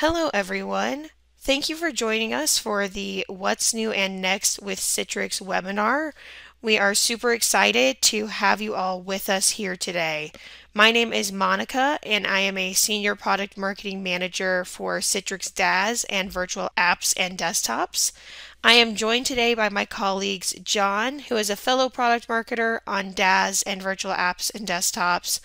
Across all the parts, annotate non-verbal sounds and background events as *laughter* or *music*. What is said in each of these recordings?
Hello, everyone. Thank you for joining us for the What's New and Next with Citrix webinar. We are super excited to have you all with us here today. My name is Monica, and I am a Senior Product Marketing Manager for Citrix DaaS and Virtual Apps and Desktops. I am joined today by my colleagues John, who is a fellow product marketer on DaaS and Virtual Apps and Desktops,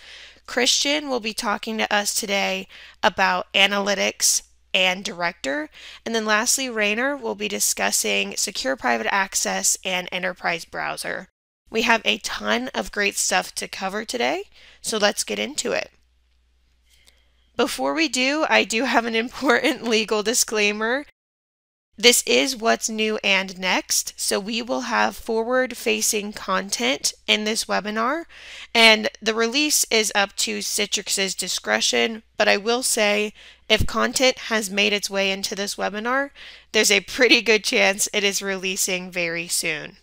Christian will be talking to us today about analytics and director. And then lastly, Rainer will be discussing secure private access and enterprise browser. We have a ton of great stuff to cover today, so let's get into it. Before we do, I do have an *laughs* important legal disclaimer. This is what's new and next. So we will have forward facing content in this webinar and the release is up to Citrix's discretion. But I will say if content has made its way into this webinar, there's a pretty good chance it is releasing very soon.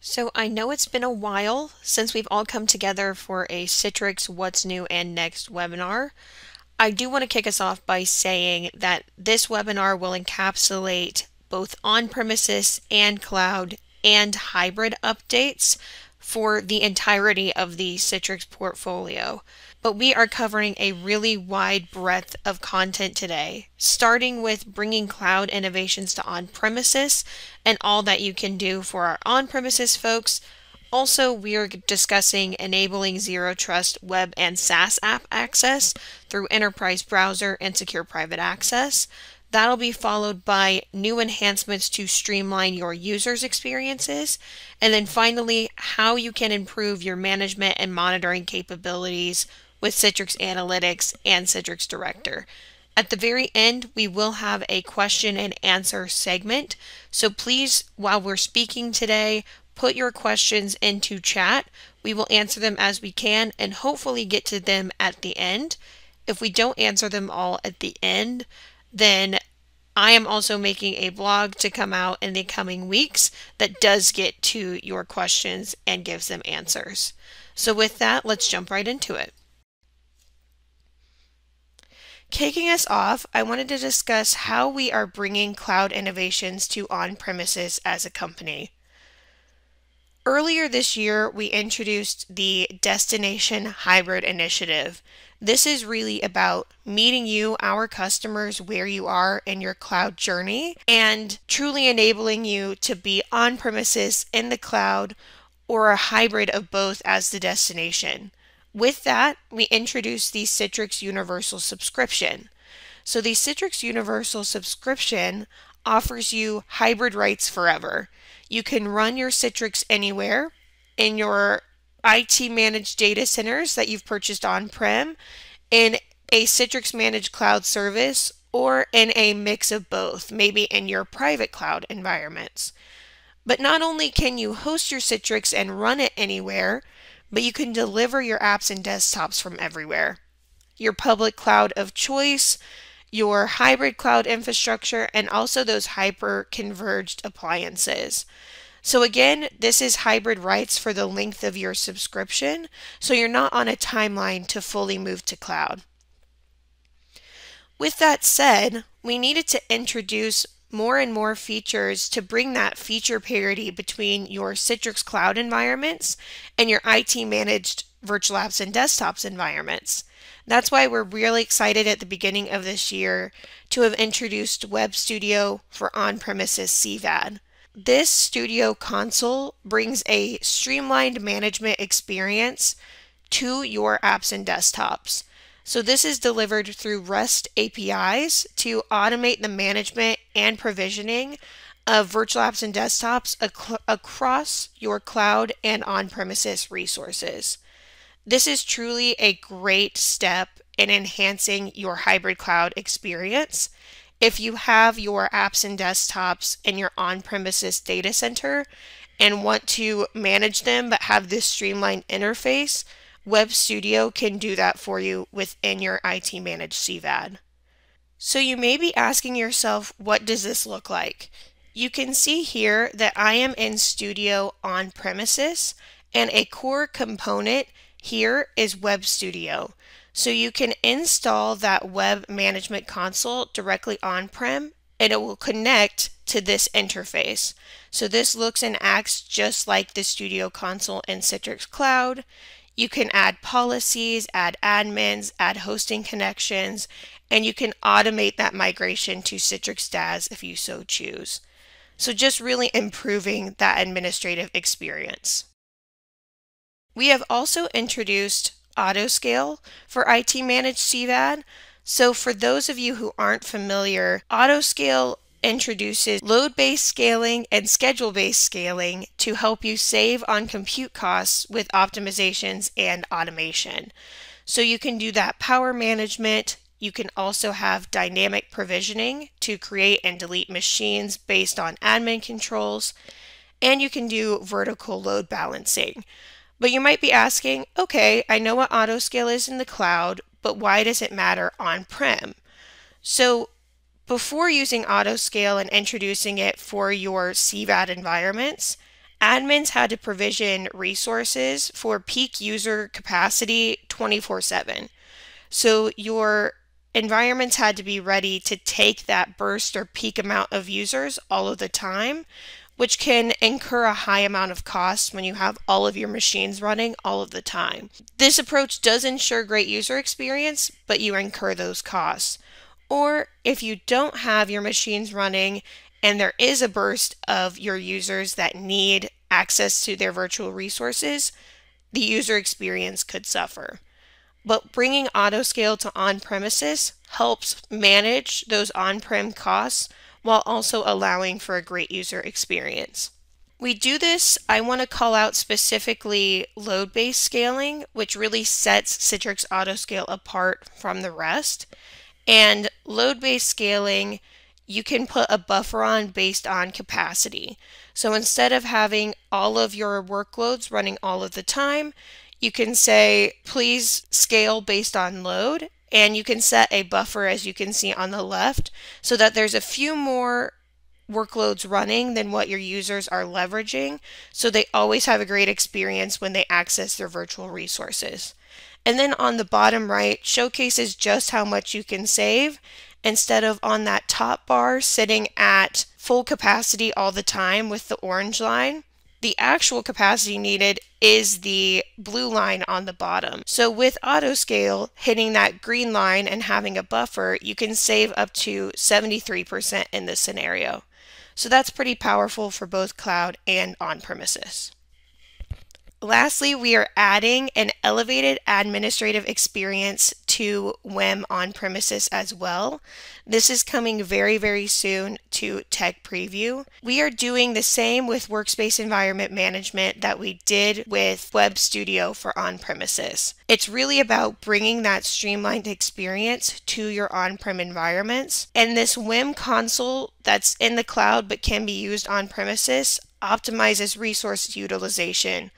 So I know it's been a while since we've all come together for a Citrix What's New and Next webinar. I do want to kick us off by saying that this webinar will encapsulate both on-premises and cloud and hybrid updates for the entirety of the Citrix portfolio. But we are covering a really wide breadth of content today, starting with bringing cloud innovations to on-premises and all that you can do for our on-premises folks, also, we are discussing enabling Zero Trust web and SaaS app access through Enterprise Browser and Secure Private Access. That'll be followed by new enhancements to streamline your users' experiences. And then finally, how you can improve your management and monitoring capabilities with Citrix Analytics and Citrix Director. At the very end, we will have a question and answer segment. So please, while we're speaking today, put your questions into chat. We will answer them as we can and hopefully get to them at the end. If we don't answer them all at the end, then I am also making a blog to come out in the coming weeks that does get to your questions and gives them answers. So with that, let's jump right into it. Kicking us off, I wanted to discuss how we are bringing cloud innovations to on-premises as a company. Earlier this year, we introduced the Destination Hybrid Initiative. This is really about meeting you, our customers, where you are in your cloud journey and truly enabling you to be on premises in the cloud or a hybrid of both as the destination. With that, we introduced the Citrix Universal Subscription. So, the Citrix Universal Subscription offers you hybrid rights forever. You can run your Citrix anywhere in your IT managed data centers that you've purchased on prem, in a Citrix managed cloud service, or in a mix of both, maybe in your private cloud environments. But not only can you host your Citrix and run it anywhere, but you can deliver your apps and desktops from everywhere. Your public cloud of choice, your hybrid cloud infrastructure, and also those hyper converged appliances. So again, this is hybrid rights for the length of your subscription, so you're not on a timeline to fully move to cloud. With that said, we needed to introduce more and more features to bring that feature parity between your Citrix cloud environments and your IT managed virtual apps and desktops environments. That's why we're really excited at the beginning of this year to have introduced Web Studio for on-premises CVAD. This Studio console brings a streamlined management experience to your apps and desktops. So this is delivered through REST APIs to automate the management and provisioning of virtual apps and desktops ac across your cloud and on-premises resources. This is truly a great step in enhancing your hybrid cloud experience. If you have your apps and desktops in your on premises data center and want to manage them but have this streamlined interface, Web Studio can do that for you within your IT managed CVAD. So you may be asking yourself, what does this look like? You can see here that I am in Studio on premises and a core component here is Web Studio. So you can install that web management console directly on-prem and it will connect to this interface. So this looks and acts just like the Studio console in Citrix Cloud. You can add policies, add admins, add hosting connections, and you can automate that migration to Citrix DaaS if you so choose. So just really improving that administrative experience. We have also introduced Autoscale for IT Managed CVAD. So for those of you who aren't familiar, Autoscale introduces load-based scaling and schedule-based scaling to help you save on compute costs with optimizations and automation. So you can do that power management. You can also have dynamic provisioning to create and delete machines based on admin controls. And you can do vertical load balancing. But you might be asking, okay, I know what autoscale is in the cloud, but why does it matter on-prem? So before using autoscale and introducing it for your CVAD environments, admins had to provision resources for peak user capacity 24-7. So your environments had to be ready to take that burst or peak amount of users all of the time, which can incur a high amount of cost when you have all of your machines running all of the time. This approach does ensure great user experience, but you incur those costs. Or if you don't have your machines running and there is a burst of your users that need access to their virtual resources, the user experience could suffer. But bringing autoscale to on premises helps manage those on prem costs while also allowing for a great user experience. We do this, I want to call out specifically load-based scaling, which really sets Citrix Autoscale apart from the rest. And load-based scaling, you can put a buffer on based on capacity. So instead of having all of your workloads running all of the time, you can say, please scale based on load and you can set a buffer as you can see on the left so that there's a few more workloads running than what your users are leveraging so they always have a great experience when they access their virtual resources. And then on the bottom right showcases just how much you can save instead of on that top bar sitting at full capacity all the time with the orange line. The actual capacity needed is the blue line on the bottom. So with autoscale, hitting that green line and having a buffer, you can save up to 73% in this scenario. So that's pretty powerful for both cloud and on-premises. Lastly, we are adding an elevated administrative experience to WEM on premises as well. This is coming very, very soon to Tech Preview. We are doing the same with Workspace Environment Management that we did with Web Studio for on premises. It's really about bringing that streamlined experience to your on prem environments. And this WEM console that's in the cloud but can be used on premises optimizes resource utilization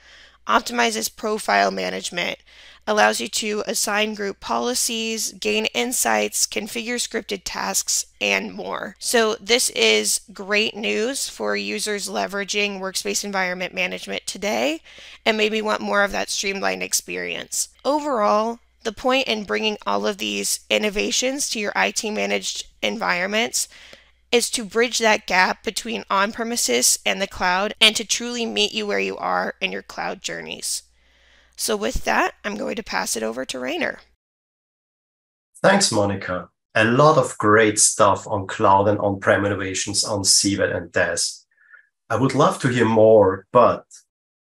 optimizes profile management, allows you to assign group policies, gain insights, configure scripted tasks, and more. So this is great news for users leveraging workspace environment management today and maybe want more of that streamlined experience. Overall, the point in bringing all of these innovations to your IT managed environments is to bridge that gap between on premises and the cloud and to truly meet you where you are in your cloud journeys. So, with that, I'm going to pass it over to Rainer. Thanks, Monica. A lot of great stuff on cloud and on prem innovations on CVAD and DaaS. I would love to hear more, but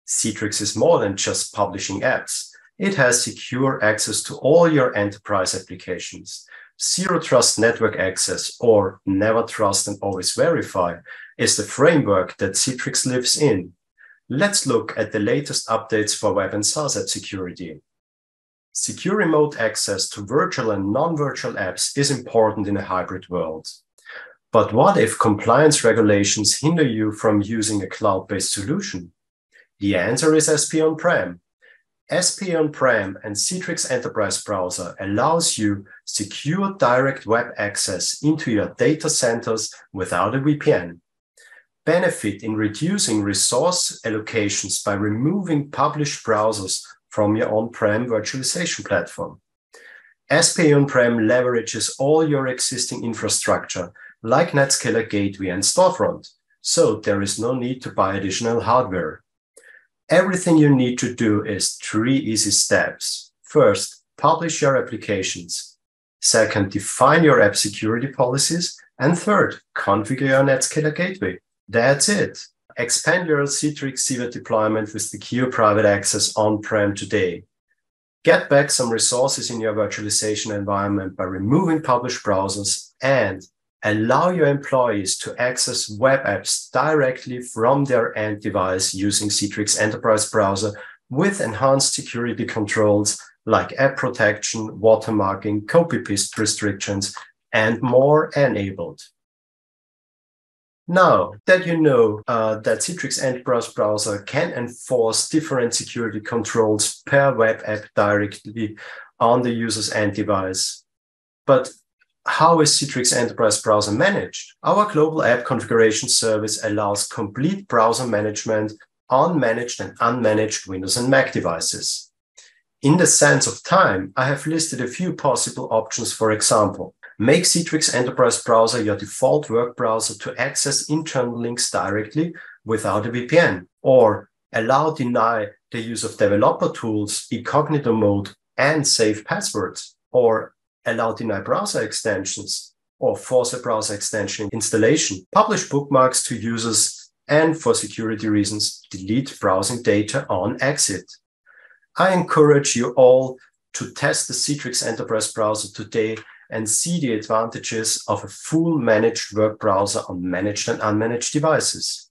Citrix is more than just publishing apps. It has secure access to all your enterprise applications Zero Trust Network Access, or Never Trust and Always Verify, is the framework that Citrix lives in. Let's look at the latest updates for Web and SaaS app security. Secure remote access to virtual and non-virtual apps is important in a hybrid world. But what if compliance regulations hinder you from using a cloud-based solution? The answer is SP on-prem. SP on-prem and Citrix Enterprise Browser allows you secure direct web access into your data centers without a VPN. Benefit in reducing resource allocations by removing published browsers from your on-prem virtualization platform. SPA on-prem leverages all your existing infrastructure, like Netscaler Gateway and Storefront, so there is no need to buy additional hardware. Everything you need to do is three easy steps. First, publish your applications. Second, define your app security policies. And third, configure your Netscaler Gateway. That's it. Expand your Citrix CVAD deployment with Secure Private Access on-prem today. Get back some resources in your virtualization environment by removing published browsers and allow your employees to access web apps directly from their end device using Citrix Enterprise Browser with enhanced security controls like app protection, watermarking, copy paste restrictions, and more enabled. Now that you know uh, that Citrix Enterprise Browser can enforce different security controls per web app directly on the user's end device, but how is Citrix Enterprise Browser managed? Our global app configuration service allows complete browser management on managed and unmanaged Windows and Mac devices. In the sense of time, I have listed a few possible options. For example, Make Citrix Enterprise Browser your default work browser to access internal links directly without a VPN, or allow deny the use of developer tools, incognito mode, and safe passwords, or allow deny browser extensions, or force a browser extension installation, publish bookmarks to users, and for security reasons, delete browsing data on exit. I encourage you all to test the Citrix Enterprise Browser today and see the advantages of a full managed work browser on managed and unmanaged devices.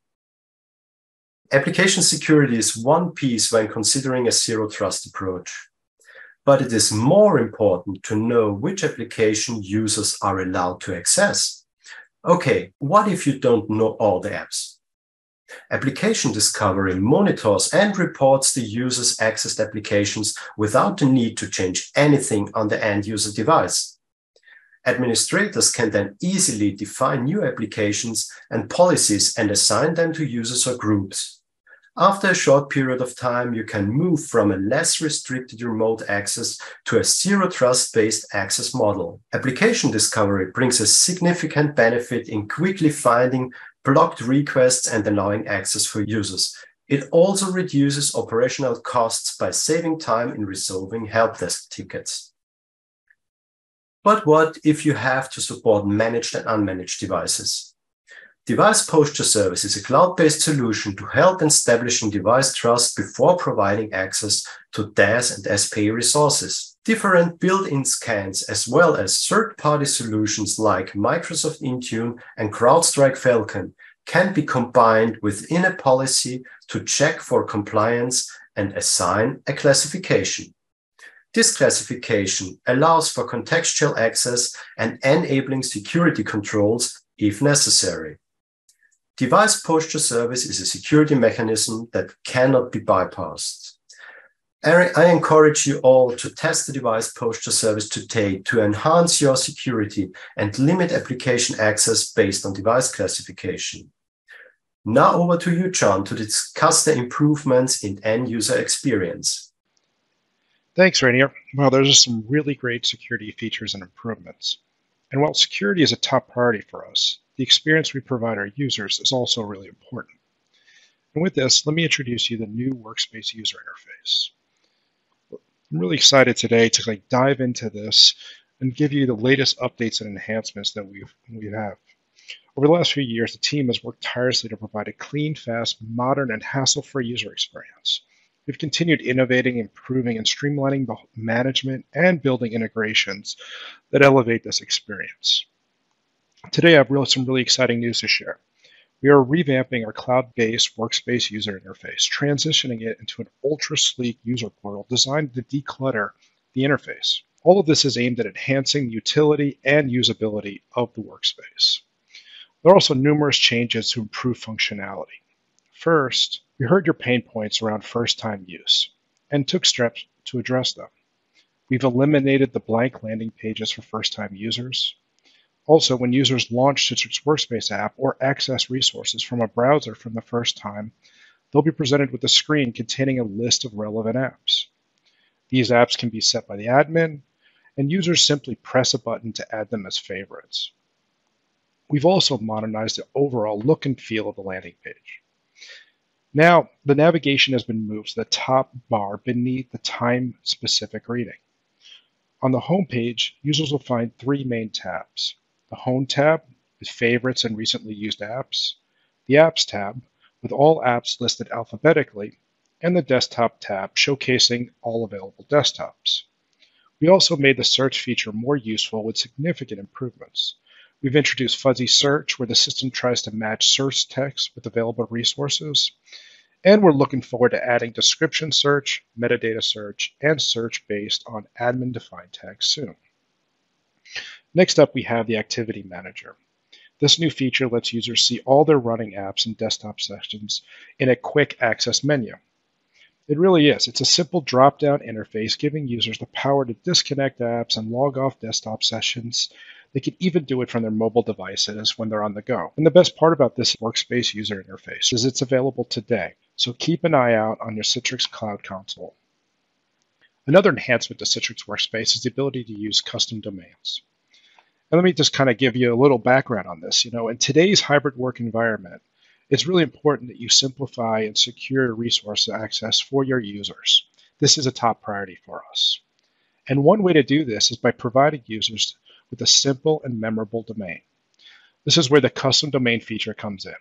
Application security is one piece when considering a zero trust approach. But it is more important to know which application users are allowed to access. Okay, what if you don't know all the apps? Application discovery monitors and reports the user's accessed applications without the need to change anything on the end user device. Administrators can then easily define new applications and policies and assign them to users or groups. After a short period of time, you can move from a less restricted remote access to a zero trust based access model. Application discovery brings a significant benefit in quickly finding blocked requests and allowing access for users. It also reduces operational costs by saving time in resolving help desk tickets. But what if you have to support managed and unmanaged devices? Device Posture Service is a cloud-based solution to help in establishing device trust before providing access to DaaS and SPA resources. Different built-in scans as well as third-party solutions like Microsoft Intune and CrowdStrike Falcon can be combined within a policy to check for compliance and assign a classification. This classification allows for contextual access and enabling security controls if necessary. Device posture service is a security mechanism that cannot be bypassed. I encourage you all to test the device posture service today to enhance your security and limit application access based on device classification. Now over to you, John, to discuss the improvements in end user experience. Thanks, Rainer. Well, there's just some really great security features and improvements. And while security is a top priority for us, the experience we provide our users is also really important. And with this, let me introduce you the new Workspace user interface. I'm really excited today to like dive into this and give you the latest updates and enhancements that we've, we have. Over the last few years, the team has worked tirelessly to provide a clean, fast, modern, and hassle-free user experience. We've continued innovating, improving, and streamlining the management and building integrations that elevate this experience. Today, I have really, some really exciting news to share. We are revamping our cloud-based workspace user interface, transitioning it into an ultra-sleek user portal designed to declutter the interface. All of this is aimed at enhancing utility and usability of the workspace. There are also numerous changes to improve functionality. First, we heard your pain points around first-time use and took steps to address them. We've eliminated the blank landing pages for first-time users. Also, when users launch Citrix Workspace app or access resources from a browser for the first time, they'll be presented with a screen containing a list of relevant apps. These apps can be set by the admin, and users simply press a button to add them as favorites. We've also modernized the overall look and feel of the landing page. Now, the navigation has been moved to the top bar beneath the time-specific reading. On the home page, users will find three main tabs. The Home tab with favorites and recently used apps, the Apps tab with all apps listed alphabetically, and the Desktop tab showcasing all available desktops. We also made the search feature more useful with significant improvements. We've introduced fuzzy search, where the system tries to match search text with available resources. And we're looking forward to adding description search, metadata search, and search based on admin defined tags soon. Next up, we have the Activity Manager. This new feature lets users see all their running apps and desktop sessions in a quick access menu. It really is. It's a simple drop down interface giving users the power to disconnect apps and log off desktop sessions. They can even do it from their mobile devices when they're on the go. And the best part about this workspace user interface is it's available today. So keep an eye out on your Citrix Cloud Console. Another enhancement to Citrix Workspace is the ability to use custom domains. And let me just kind of give you a little background on this. You know, in today's hybrid work environment, it's really important that you simplify and secure resource access for your users. This is a top priority for us. And one way to do this is by providing users with a simple and memorable domain. This is where the custom domain feature comes in.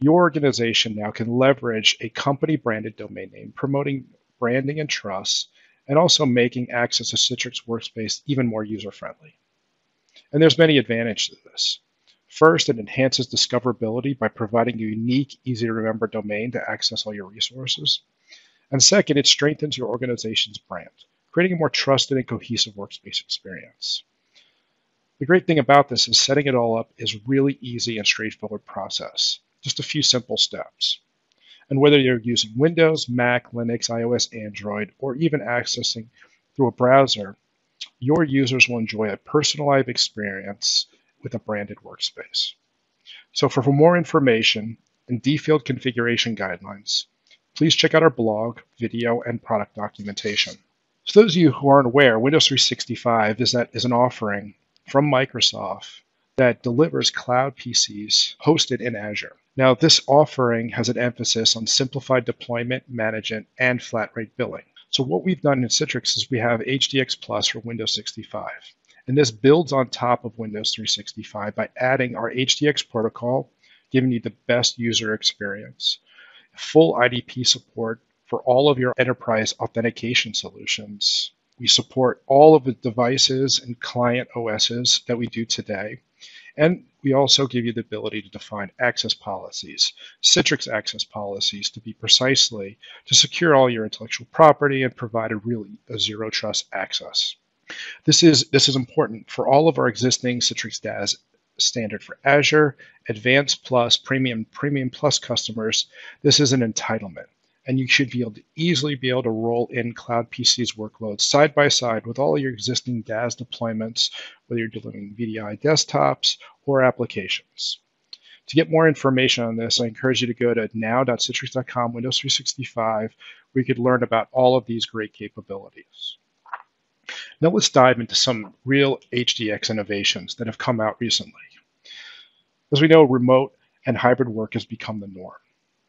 Your organization now can leverage a company branded domain name, promoting branding and trust, and also making access to Citrix Workspace even more user friendly. And there's many advantages to this. First, it enhances discoverability by providing a unique, easy to remember domain to access all your resources. And second, it strengthens your organization's brand, creating a more trusted and cohesive workspace experience. The great thing about this is setting it all up is really easy and straightforward process. Just a few simple steps. And whether you're using Windows, Mac, Linux, iOS, Android, or even accessing through a browser, your users will enjoy a personalized experience with a branded workspace. So for, for more information and dfield configuration guidelines, please check out our blog, video, and product documentation. So those of you who aren't aware, Windows 365 is, that, is an offering from Microsoft that delivers cloud PCs hosted in Azure. Now, this offering has an emphasis on simplified deployment, management, and flat rate billing. So what we've done in Citrix is we have HDX Plus for Windows 65. And this builds on top of Windows 365 by adding our HDX protocol, giving you the best user experience, full IDP support for all of your enterprise authentication solutions. We support all of the devices and client OSs that we do today. And we also give you the ability to define access policies, Citrix access policies to be precisely to secure all your intellectual property and provide a really a zero trust access. This is this is important for all of our existing Citrix DaaS standard for Azure, Advanced Plus, Premium, Premium Plus customers. This is an entitlement and you should be able to easily be able to roll in Cloud PC's workloads side by side with all your existing DaaS deployments, whether you're delivering VDI desktops or applications. To get more information on this, I encourage you to go to now.citrix.com, Windows 365, where you could learn about all of these great capabilities. Now let's dive into some real HDX innovations that have come out recently. As we know, remote and hybrid work has become the norm.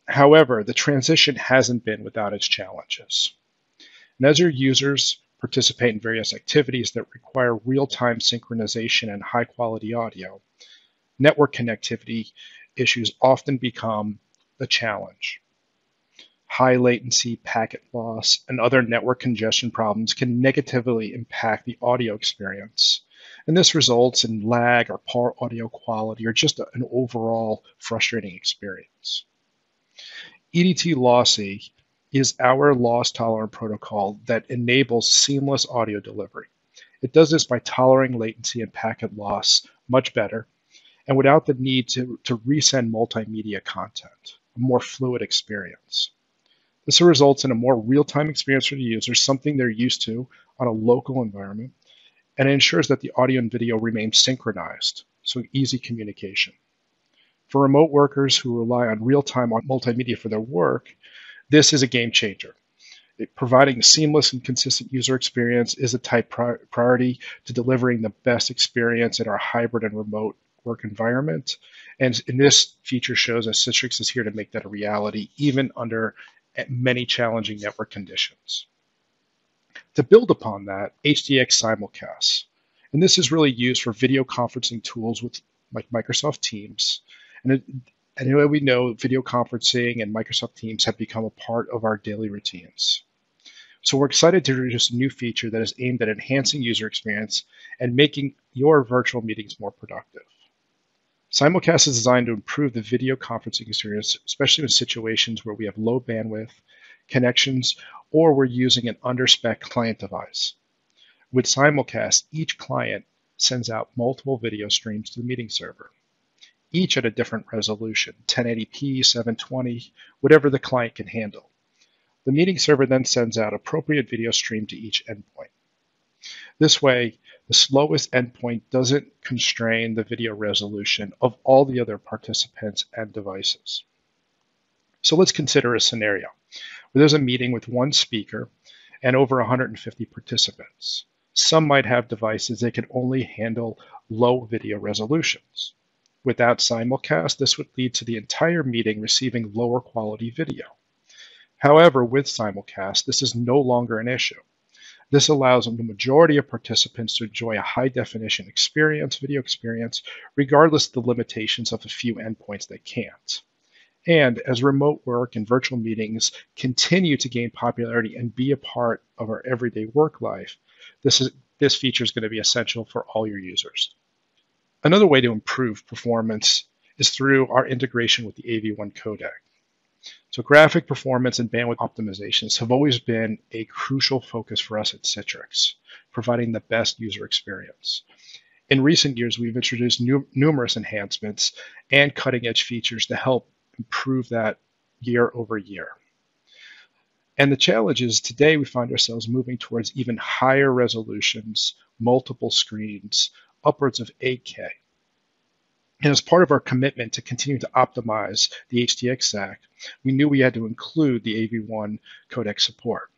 However, the transition hasn't been without its challenges. And as your users participate in various activities that require real-time synchronization and high-quality audio, network connectivity issues often become the challenge. High latency, packet loss, and other network congestion problems can negatively impact the audio experience. And this results in lag or poor audio quality or just an overall frustrating experience. EDT Lossy is our loss tolerant protocol that enables seamless audio delivery. It does this by tolerating latency and packet loss much better and without the need to, to resend multimedia content, a more fluid experience. This results in a more real-time experience for the user, something they're used to on a local environment, and ensures that the audio and video remain synchronized, so easy communication. For remote workers who rely on real-time on multimedia for their work, this is a game changer. providing a seamless and consistent user experience is a type pri- priority to delivering the best experience in our hybrid and remote work environment. And, and this feature shows that Citrix is here to make that a reality, even under many challenging network conditions. To build upon that, HDX Simulcast. And this is really used for video conferencing tools with like Microsoft Teams. And, it, and we know video conferencing and Microsoft Teams have become a part of our daily routines. So we're excited to introduce a new feature that is aimed at enhancing user experience and making your virtual meetings more productive. Simulcast is designed to improve the video conferencing experience, especially in situations where we have low bandwidth connections or we're using an under-spec client device. With Simulcast, each client sends out multiple video streams to the meeting server, each at a different resolution, 1080p, 720, whatever the client can handle. The meeting server then sends out appropriate video stream to each endpoint. This way, the slowest endpoint doesn't constrain the video resolution of all the other participants and devices. So let's consider a scenario where there's a meeting with one speaker and over 150 participants. Some might have devices that can only handle low video resolutions. Without simulcast, this would lead to the entire meeting receiving lower quality video. However, with simulcast, this is no longer an issue. This allows the majority of participants to enjoy a high definition experience, video experience, regardless of the limitations of a few endpoints that can't. And as remote work and virtual meetings continue to gain popularity and be a part of our everyday work life, this, is, this feature is going to be essential for all your users. Another way to improve performance is through our integration with the AV1 codec. So graphic performance and bandwidth optimizations have always been a crucial focus for us at Citrix, providing the best user experience. In recent years, we've introduced new, numerous enhancements and cutting edge features to help improve that year over year. And the challenge is today we find ourselves moving towards even higher resolutions, multiple screens, upwards of 8K. And as part of our commitment to continue to optimize the HDX stack, we knew we had to include the AV1 codec support.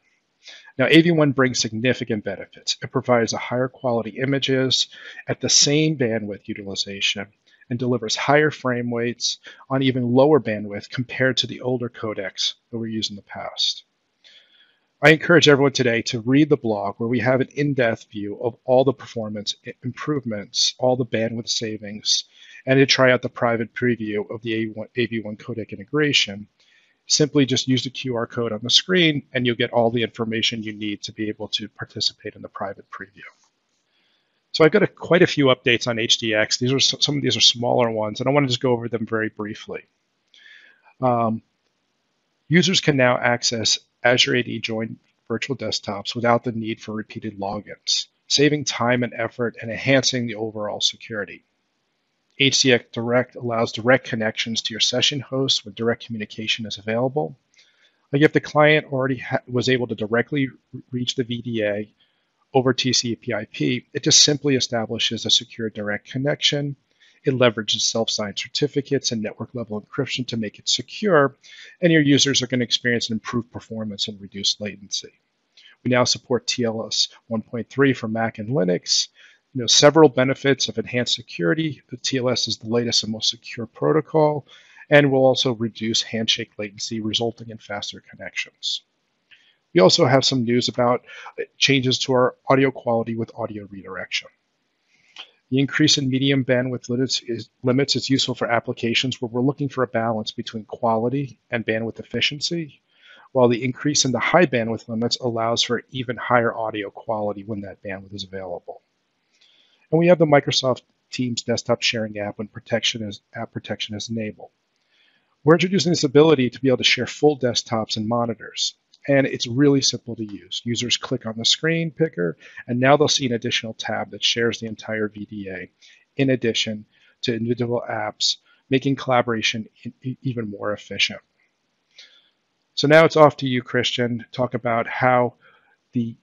Now, AV1 brings significant benefits. It provides a higher quality images at the same bandwidth utilization and delivers higher frame rates on even lower bandwidth compared to the older codecs that were used in the past. I encourage everyone today to read the blog where we have an in-depth view of all the performance improvements, all the bandwidth savings, and to try out the private preview of the AV1, AV1 codec integration, simply just use the QR code on the screen and you'll get all the information you need to be able to participate in the private preview. So I've got a, quite a few updates on HDX. These are some of these are smaller ones, and I want to just go over them very briefly. Um, users can now access Azure AD join virtual desktops without the need for repeated logins, saving time and effort and enhancing the overall security. HDX Direct allows direct connections to your session host when direct communication is available. Like if the client already was able to directly reach the VDA over TCP/IP, it just simply establishes a secure direct connection. It leverages self-signed certificates and network-level encryption to make it secure, and your users are going to experience an improved performance and reduced latency. We now support TLS 1.3 for Mac and Linux, you know, several benefits of enhanced security. The TLS is the latest and most secure protocol and will also reduce handshake latency, resulting in faster connections. We also have some news about uh, changes to our audio quality with audio redirection. The increase in medium bandwidth limits is, limits is useful for applications where we're looking for a balance between quality and bandwidth efficiency, while the increase in the high bandwidth limits allows for even higher audio quality when that bandwidth is available. And we have the Microsoft Teams desktop sharing app when protection is, app protection is enabled. We're introducing this ability to be able to share full desktops and monitors. And it's really simple to use. Users click on the screen picker, and now they'll see an additional tab that shares the entire VDA, in addition to individual apps, making collaboration even more efficient. So now it's off to you, Christian, talk about how the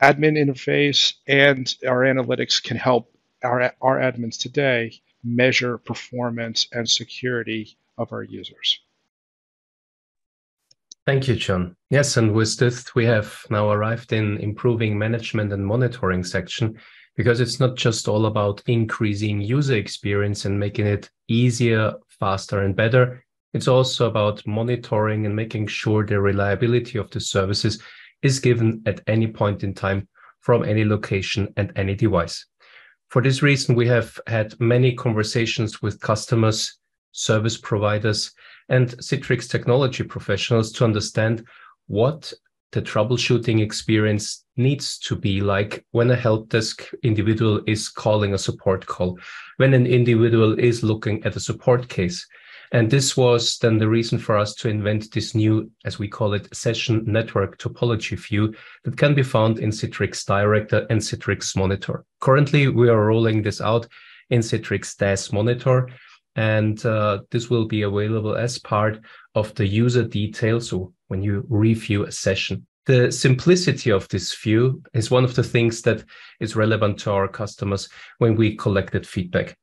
admin interface and our analytics can help our, our admins today measure performance and security of our users. Thank you, John. Yes, and with this, we have now arrived in improving management and monitoring section because it's not just all about increasing user experience and making it easier, faster, and better. It's also about monitoring and making sure the reliability of the services is given at any point in time from any location and any device. For this reason, we have had many conversations with customers, service providers, and Citrix technology professionals to understand what the troubleshooting experience needs to be like when a help desk individual is calling a support call, when an individual is looking at a support case. And this was then the reason for us to invent this new, as we call it, session network topology view that can be found in Citrix Director and Citrix Monitor. Currently, we are rolling this out in Citrix DaaS Monitor, and uh, this will be available as part of the user details. So when you review a session, the simplicity of this view is one of the things that is relevant to our customers when we collected feedback.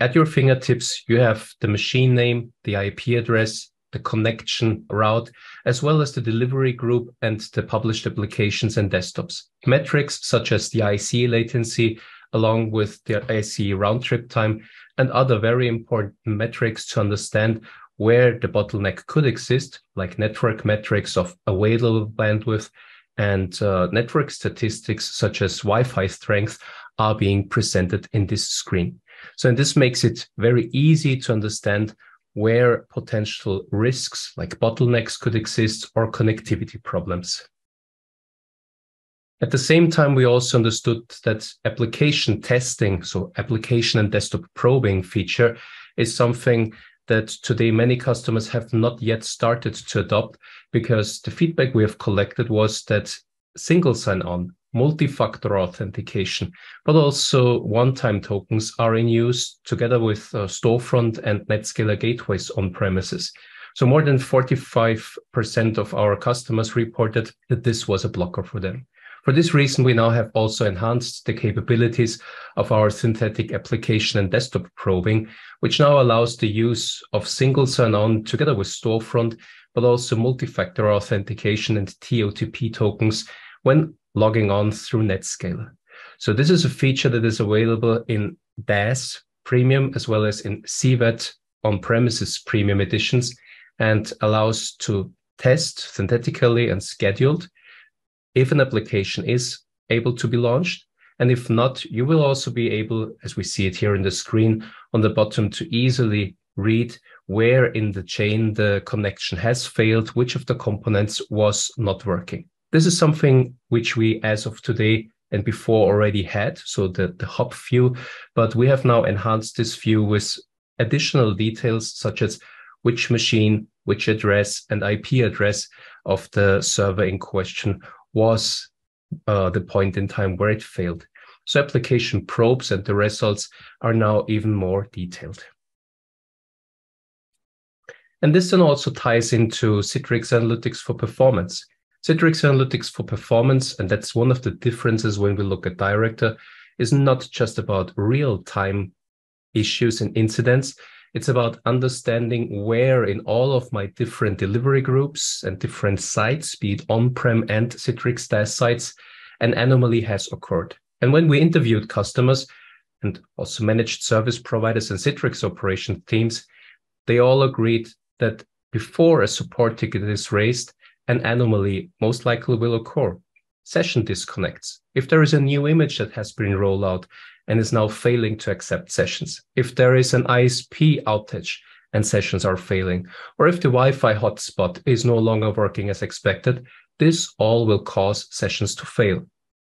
At your fingertips, you have the machine name, the IP address, the connection route, as well as the delivery group and the published applications and desktops. Metrics such as the IC latency, along with the IC round trip time, and other very important metrics to understand where the bottleneck could exist, like network metrics of available bandwidth and uh, network statistics such as Wi-Fi strength are being presented in this screen. So, and this makes it very easy to understand where potential risks like bottlenecks could exist or connectivity problems. At the same time, we also understood that application testing, so application and desktop probing feature, is something that today many customers have not yet started to adopt because the feedback we have collected was that single sign on, multi factor authentication, but also one time tokens are in use together with uh, Storefront and Netscaler gateways on premises. So more than 45% of our customers reported that this was a blocker for them. For this reason, we now have also enhanced the capabilities of our synthetic application and desktop probing, which now allows the use of single sign-on together with storefront, but also multi-factor authentication and TOTP tokens when logging on through Netscaler. So this is a feature that is available in DaaS premium as well as in CVAD on-premises premium editions and allows to test synthetically and scheduled if an application is able to be launched. And if not, you will also be able, as we see it here in the screen on the bottom, to easily read where in the chain the connection has failed, which of the components was not working. This is something which we, as of today and before, already had, so the, the hub view, but we have now enhanced this view with additional details such as which machine, which address, and IP address of the server in question was uh, the point in time where it failed. So application probes and the results are now even more detailed. And this then also ties into Citrix Analytics for Performance. Citrix Analytics for Performance, and that's one of the differences when we look at Director, is not just about real time issues and incidents, it's about understanding where in all of my different delivery groups and different sites, be it on-prem and Citrix DaaS sites, an anomaly has occurred. And when we interviewed customers and also managed service providers and Citrix operation teams, they all agreed that before a support ticket is raised, an anomaly most likely will occur. Session disconnects. If there is a new image that has been rolled out and is now failing to accept sessions. If there is an ISP outage and sessions are failing, or if the Wi-Fi hotspot is no longer working as expected, this all will cause sessions to fail.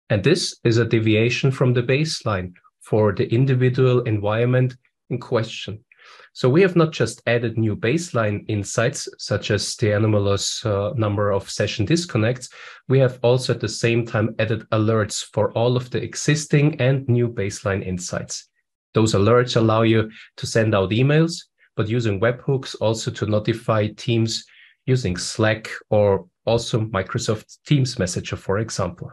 And this is a deviation from the baseline for the individual environment in question. So we have not just added new baseline insights, such as the anomalous uh, number of session disconnects, we have also at the same time added alerts for all of the existing and new baseline insights. Those alerts allow you to send out emails, but using webhooks also to notify teams using Slack or also Microsoft Teams Messenger, for example.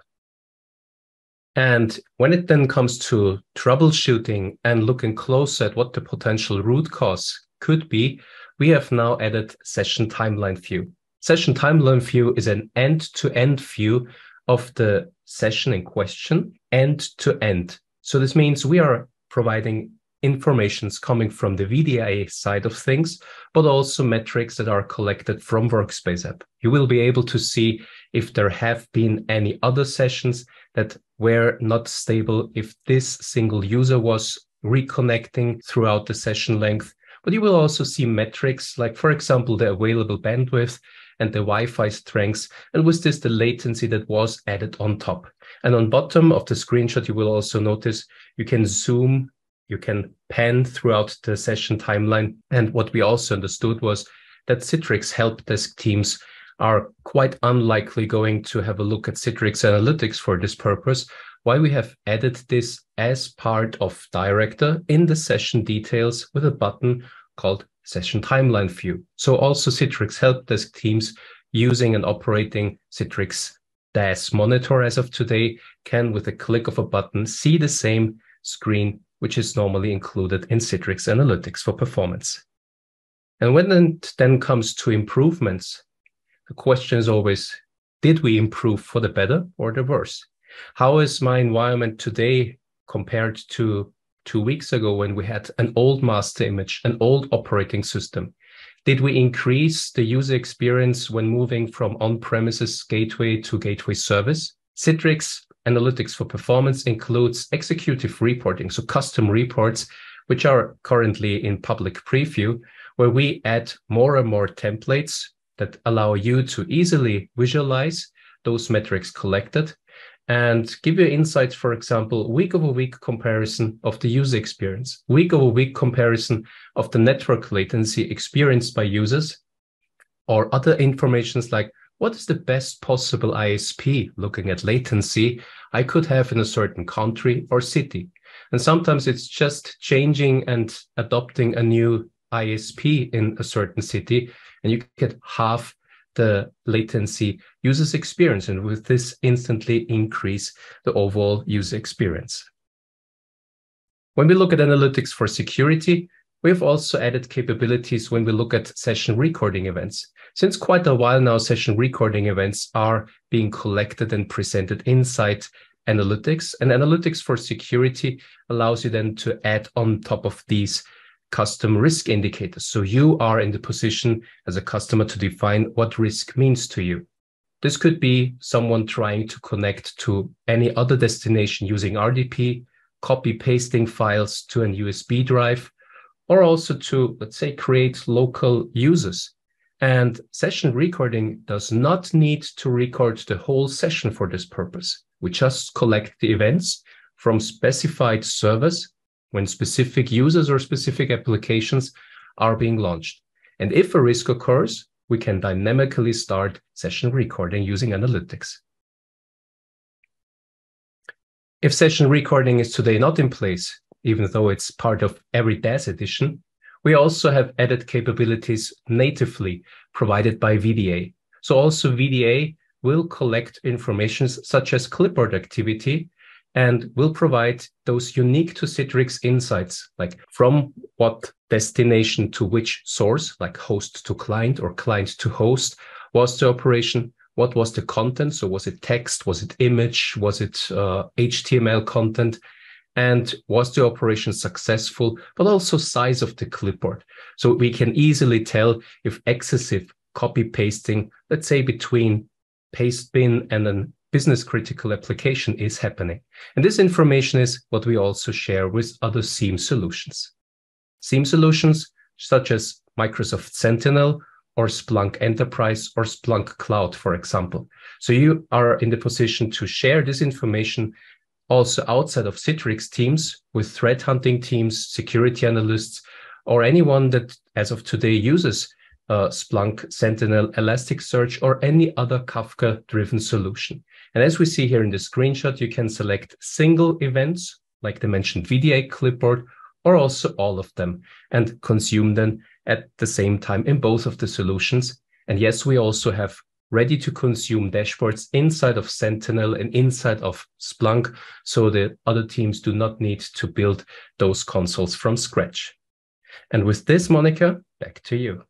And when it then comes to troubleshooting and looking closer at what the potential root cause could be, we have now added session timeline view. Session timeline view is an end-to-end view of the session in question, end to end. So this means we are providing informations coming from the VDA side of things, but also metrics that are collected from Workspace app. You will be able to see if there have been any other sessions that were not stable, if this single user was reconnecting throughout the session length. But you will also see metrics like, for example, the available bandwidth and the Wi-Fi strengths, and with this, the latency that was added on top. And on bottom of the screenshot, you will also notice you can zoom, you can pan throughout the session timeline. And what we also understood was that Citrix help desk teams are quite unlikely going to have a look at Citrix Analytics for this purpose, why we have added this as part of Director in the session details with a button called Session Timeline View. So also Citrix Help Desk teams using and operating Citrix DaaS monitor as of today can, with a click of a button, see the same screen which is normally included in Citrix Analytics for performance. And when it then comes to improvements, the question is always, did we improve for the better or the worse? How is my environment today compared to two weeks ago when we had an old master image, an old operating system? Did we increase the user experience when moving from on-premises gateway to gateway service? Citrix Analytics for Performance includes executive reporting, so custom reports, which are currently in public preview, where we add more and more templates that allow you to easily visualize those metrics collected and give you insights, for example, week over week comparison of the user experience, week over week comparison of the network latency experienced by users, or other informations like what is the best possible ISP looking at latency I could have in a certain country or city. And sometimes it's just changing and adopting a new ISP in a certain city, and you get half the latency users experience, and with this instantly increase the overall user experience. When we look at analytics for security, we have also added capabilities when we look at session recording events. Since quite a while now, session recording events are being collected and presented inside analytics, and analytics for security allows you then to add on top of these custom risk indicators. So you are in the position as a customer to define what risk means to you. This could be someone trying to connect to any other destination using RDP, copy pasting files to an USB drive, or also to, let's say, create local users. And session recording does not need to record the whole session for this purpose. We just collect the events from specified servers when specific users or specific applications are being launched. And if a risk occurs, we can dynamically start session recording using analytics. If session recording is today not in place, even though it's part of every DaaS edition, we also have added capabilities natively provided by VDA. So also VDA will collect information such as clipboard activity and will provide those unique to Citrix insights, like from what destination to which source, like host to client or client to host, was the operation. What was the content? So was it text? Was it image? Was it uh, HTML content? And was the operation successful? But also size of the clipboard. So we can easily tell if excessive copy pasting, let's say between paste bin and an business critical application is happening. And this information is what we also share with other SIEM solutions. SIEM solutions such as Microsoft Sentinel or Splunk Enterprise or Splunk Cloud, for example. So you are in the position to share this information also outside of Citrix teams with threat hunting teams, security analysts, or anyone that as of today uses uh, Splunk, Sentinel, Elasticsearch, or any other Kafka driven solution. And as we see here in the screenshot, you can select single events, like the mentioned VDA clipboard, or also all of them and consume them at the same time in both of the solutions. And yes, we also have ready to consume dashboards inside of Sentinel and inside of Splunk. So the other teams do not need to build those consoles from scratch. And with this, Monica, back to you.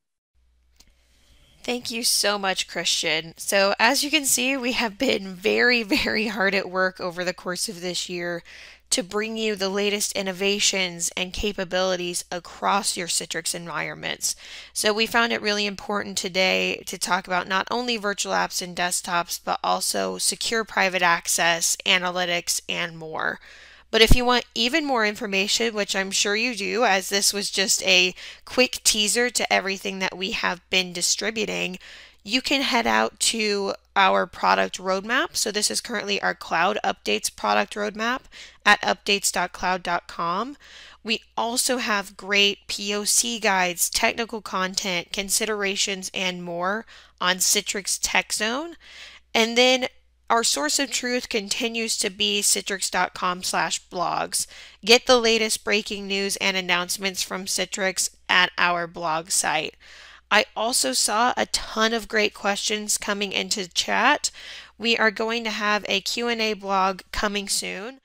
Thank you so much, Christian. So, as you can see, we have been very, very hard at work over the course of this year to bring you the latest innovations and capabilities across your Citrix environments. So, we found it really important today to talk about not only virtual apps and desktops, but also secure private access, analytics, and more. But if you want even more information, which I'm sure you do, as this was just a quick teaser to everything that we have been distributing, you can head out to our product roadmap. So this is currently our cloud updates product roadmap at updates.cloud.com. We also have great POC guides, technical content, considerations, and more on Citrix Tech Zone. And then our source of truth continues to be citrix.com slash blogs. Get the latest breaking news and announcements from Citrix at our blog site. I also saw a ton of great questions coming into chat. We are going to have a Q&A blog coming soon.